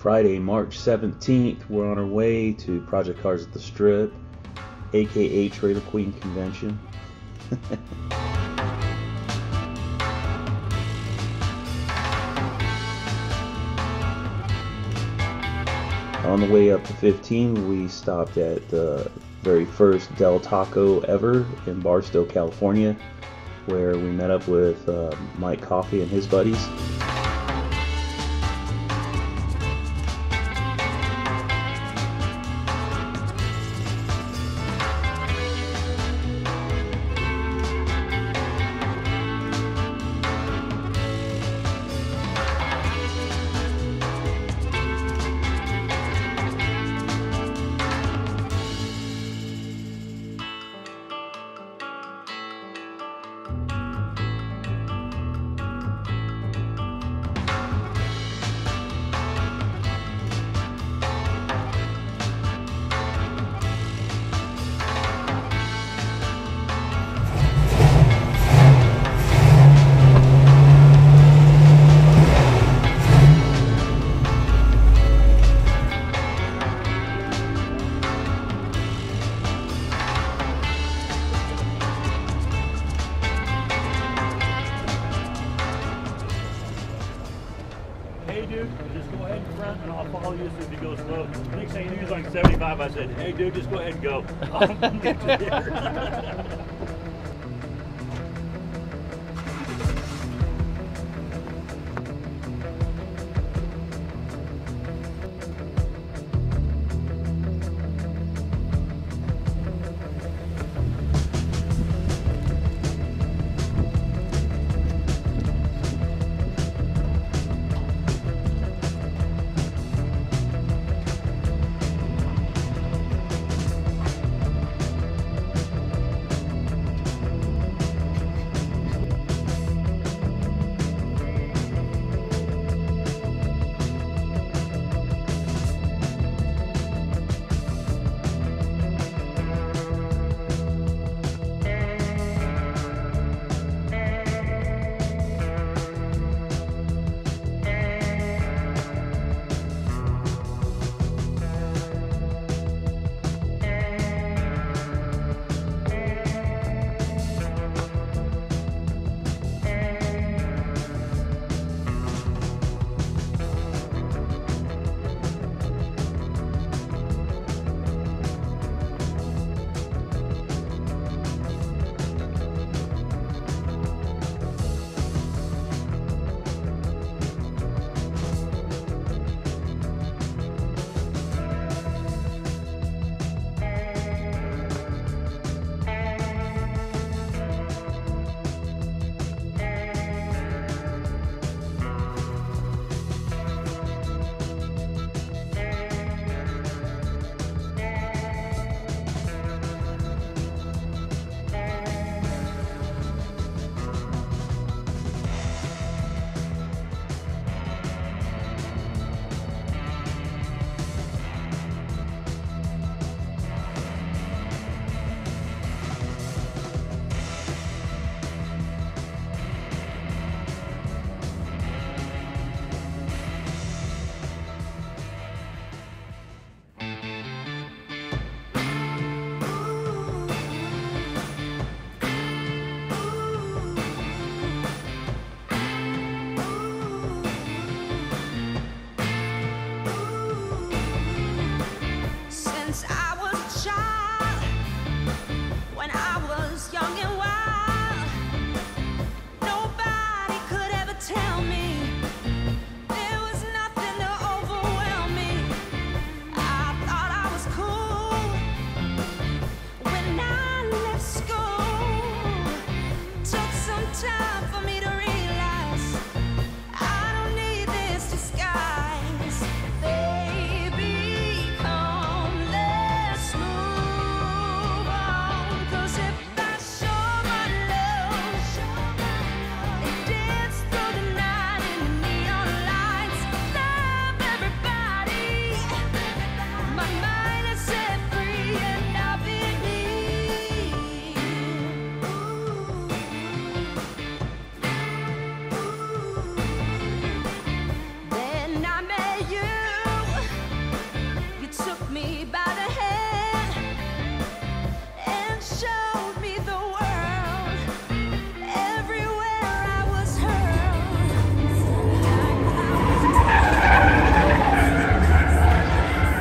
Friday, March 17th, we're on our way to Project Cars at the Strip, aka Trailer Queen Convention. on the way up to 15, we stopped at the very first Del Taco ever in Barstow, California, where we met up with uh, Mike Coffee and his buddies. Go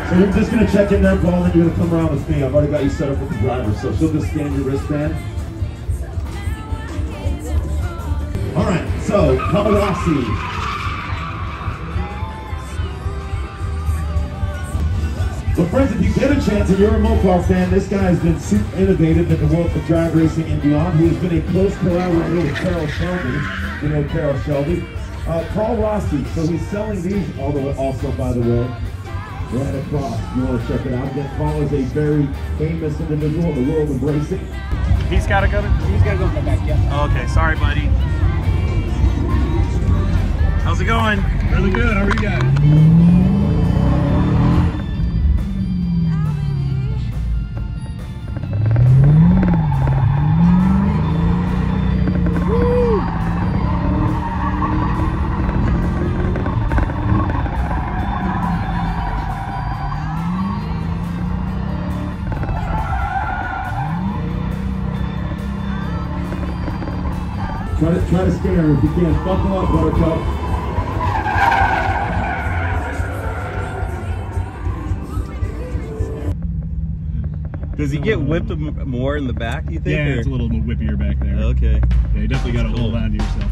So you're just gonna check in there, Paul, and you're gonna come around with me. I've already got you set up with the driver, so she'll just scan your wristband. All right, so Kamarasi. So friends, if you get a chance and you're a Mopar fan, this guy has been super innovative in the world of drag racing and beyond. He has been a close collaborator with Carroll Shelby. You know Carroll Shelby. Uh, Paul Rossi, so he's selling these way, also, by the way, right across. You want to check it out. Again, Paul is a very famous individual in the world of racing. He's got to go. To, he's got to go in the back. Yeah. Oh, okay. Sorry, buddy. How's it going? Really good. How are you guys? Try to scare him if you can. Buckle up, Buttercup. Does he get whipped more in the back? You think? Yeah, or- it's a little whippier back there. Okay. Yeah, you definitely got to hold on to yourself.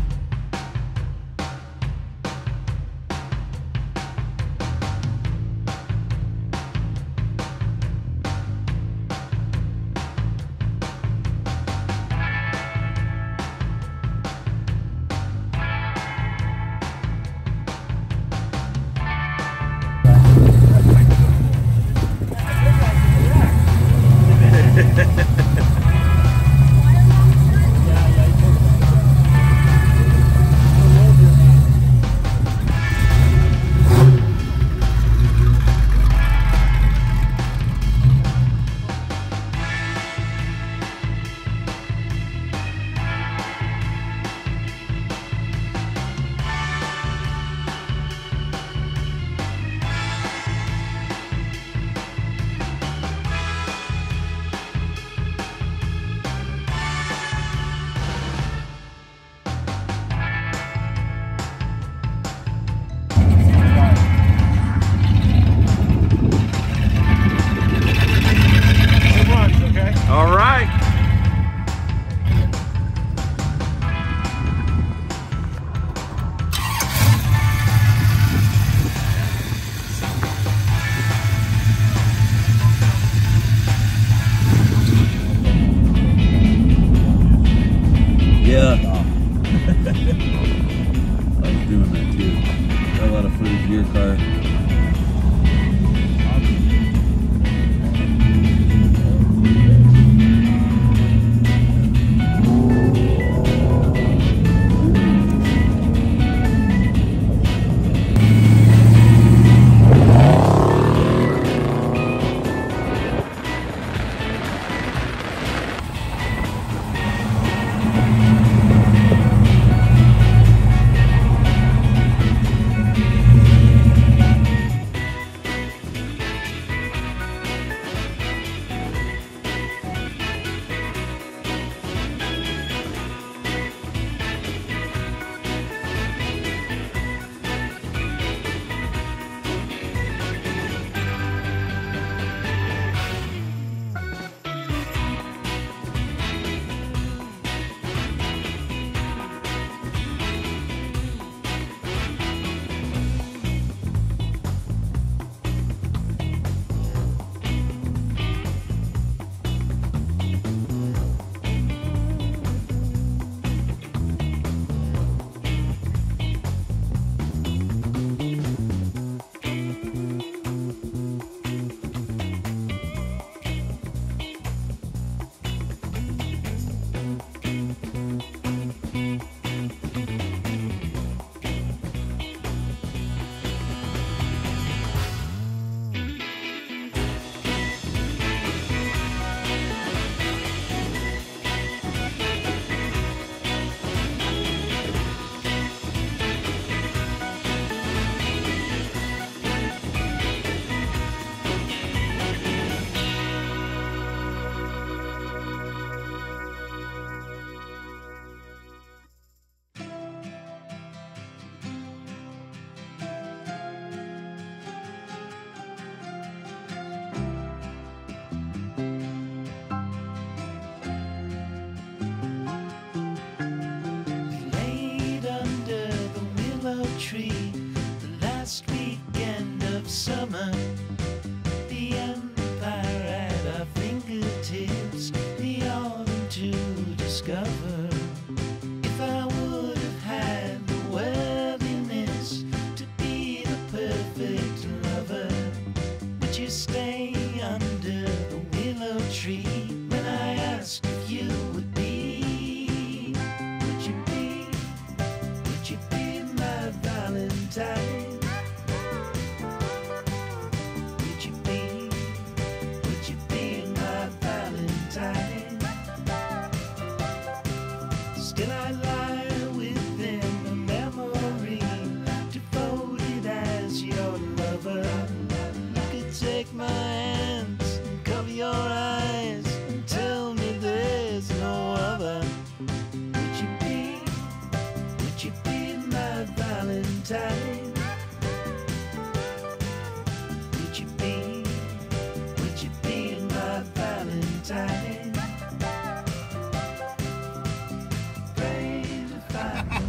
Valentine.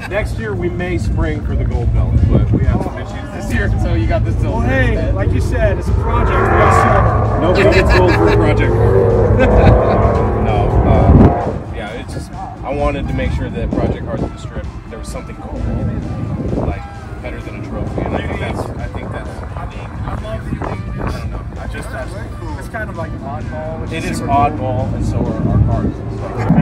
Next year we may spring for the gold belt, but we have some issues this year, so you got this till. Well, hey, instead. like you said, it's a project. We got started. No, gold for a project. no, uh, yeah, it's just I wanted to make sure that Project Cars at the Strip there was something cool, like better than a trophy, and I think that's I think that's. I love you. I don't know. I just it's kind of like oddball. It is oddball, cool. and so are our cards.